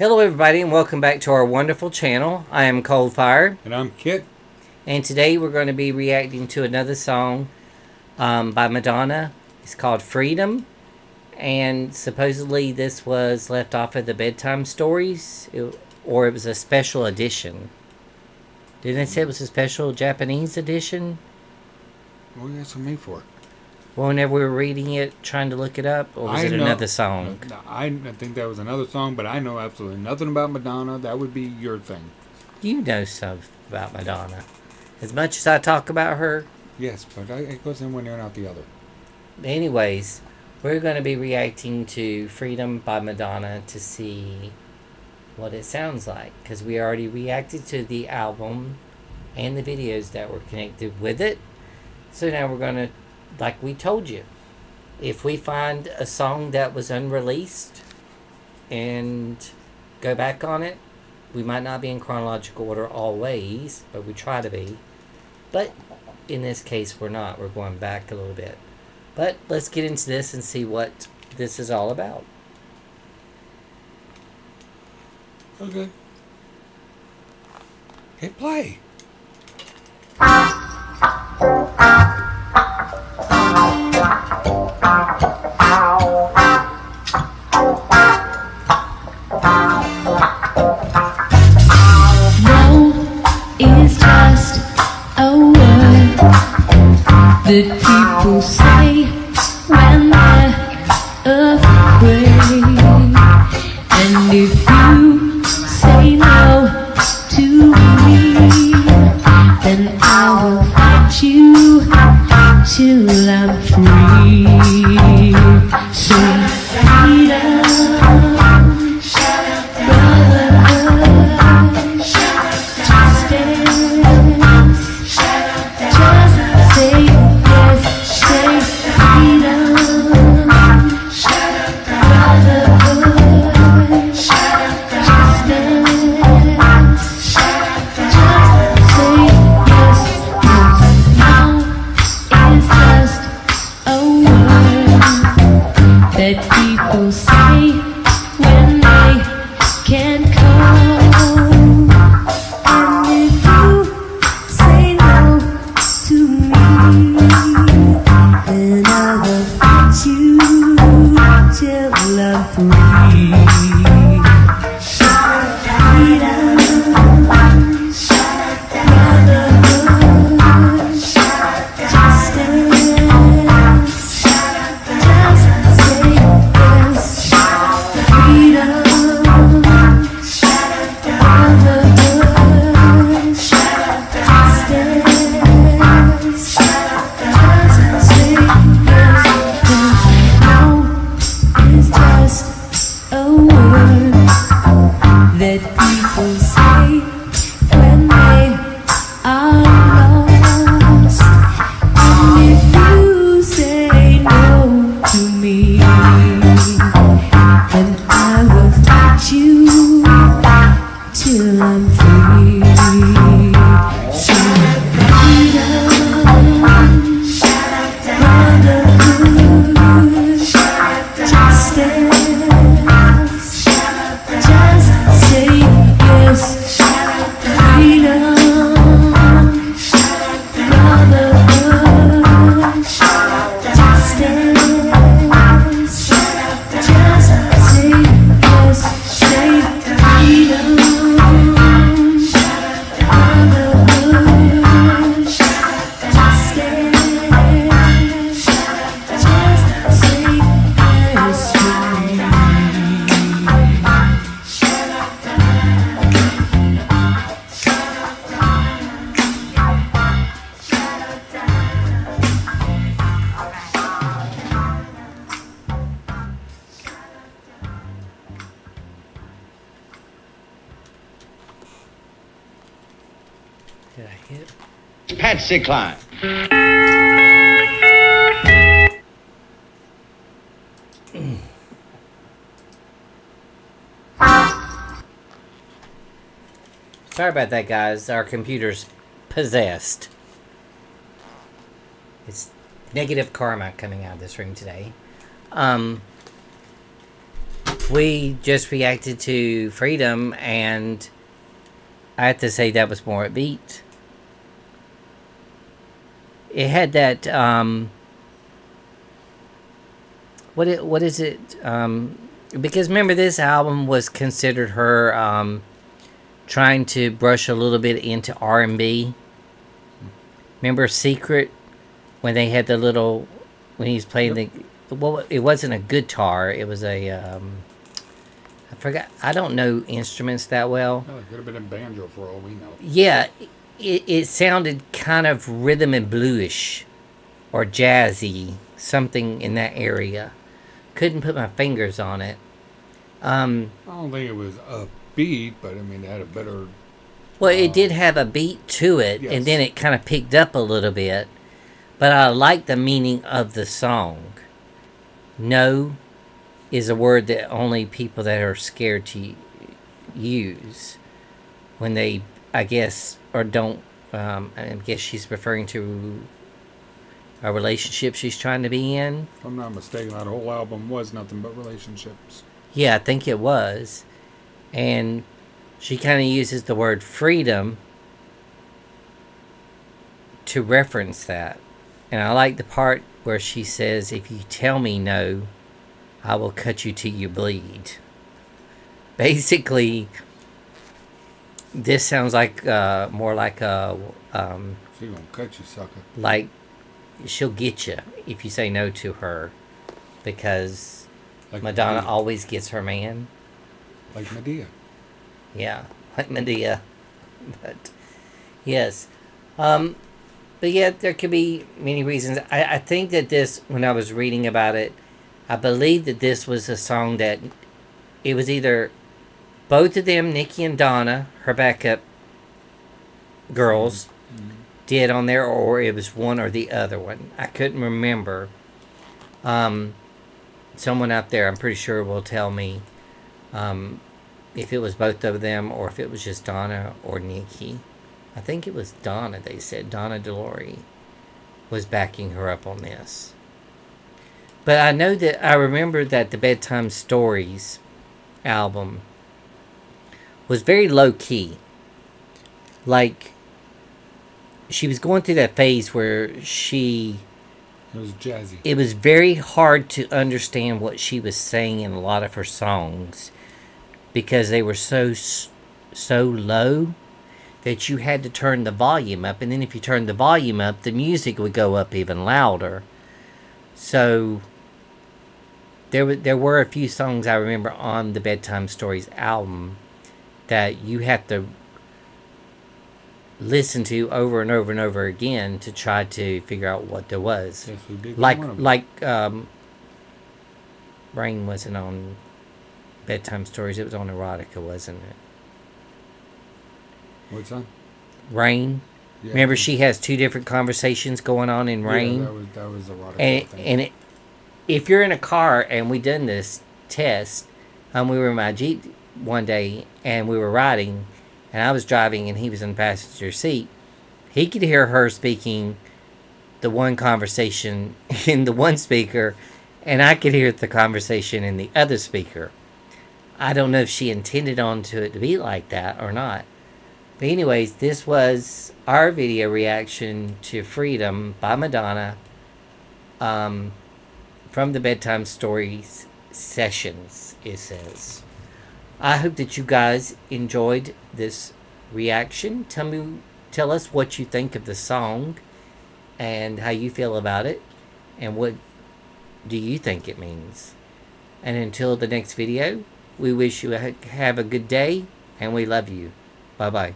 Hello, everybody, and welcome back to our wonderful channel. I am Coldfire, And I'm Kit. and today we're going to be reacting to another song um, by Madonna. It's called Freedom, and supposedly this was left off of the bedtime stories, it- or it was a special edition. Didn't it say it was a special Japanese edition? What you asking me for? Well, whenever we were reading it, trying to look it up, or was I it know- another song? I, I think that was another song, but I know absolutely nothing about Madonna. That would be your thing. You know stuff about Madonna. As much as I talk about her, Yes, but I, it goes in one ear and out the other. Anyways, we're going to be reacting to Freedom by Madonna to see what it sounds like. Because we already reacted to the album and the videos that were connected with it. So now we're going to, like we told you, if we find a song that was unreleased and go back on it, we might not be in chronological order always, but we try to be. But in this case, we're not. We're going back a little bit. But let's get into this and see what this is all about. Okay. Hit play. That people say when they're afraid. And if you say no to me, then I will fight you till I'm free. So Patsy Cline. Sorry about that, guys. Our computer's possessed. It's negative karma coming out of this room today. Um, we just reacted to Freedom, and I have to say that was more upbeat. It had that um, what it what is it? Um, because remember this album was considered her um, trying to brush a little bit into R and B. Remember Secret when they had the little when he's playing the well it wasn't a guitar it was a um, I forgot I don't know instruments that well. Well, it could have been a banjo for all we know. Yeah, it, it sounded kind of rhythm and bluish or jazzy, something in that area. Couldn't put my fingers on it. Um, I don't think it was upbeat, but I mean, it had a better. well, it Uh, did have a beat to it, yes. and then it kind of picked up a little bit. But I like the meaning of the song. No is a word that only people that are scared to use when they, I guess, or don't. Um, I guess she's referring to a relationship she's trying to be in. If I'm not mistaken, that whole album was nothing but relationships. Yeah, I think it was. And she kind of uses the word freedom to reference that. And I like the part where she says, If you tell me no, I will cut you till you bleed. Basically, this sounds like uh, more like a. Um, She gonna cut you, sucker. like she'll get you if you say no to her because Like Madonna Medea. always gets her man. Like Medea. Yeah, like Medea. But yes, um, but yeah, there could be many reasons. I, I think that this, when I was reading about it, I believe that this was a song that it was either both of them, Niki and Donna, her backup girls, did on there, or it was one or the other one. I couldn't remember. Um, someone out there, I'm pretty sure, will tell me um, if it was both of them or if it was just Donna or Niki. I think it was Donna, they said. Donna Delory was backing her up on this. But I know that I remember that the Bedtime Stories album was very low key. Like, she was going through that phase where she It was jazzy. it was very hard to understand what she was saying in a lot of her songs because they were so so low that you had to turn the volume up and then if you turned the volume up the music would go up even louder so there were there were a few songs I remember on the Bedtime Stories album that you have to listen to over and over and over again to try to figure out what there was Yes, like one of them. like um rain wasn't on bedtime stories it was on erotica wasn't it What's that? rain Yeah. remember she has two different conversations going on in Yeah, rain that was that was a lot of and and it, if you're in a car and we done this test um we were in my jeep one day and we were riding and i was driving and he was in the passenger seat. He could hear her speaking the one conversation in the one speaker and i could hear the conversation in the other speaker. I don't know if she intended on to it to be like that or not. But anyways this was our video reaction to freedom by madonna um, from the bedtime stories sessions it says i hope that you guys enjoyed this reaction. Tell me tell us what you think of the song and how you feel about it and what do you think it means. And until the next video we wish you a, have a good day and we love you. Bye bye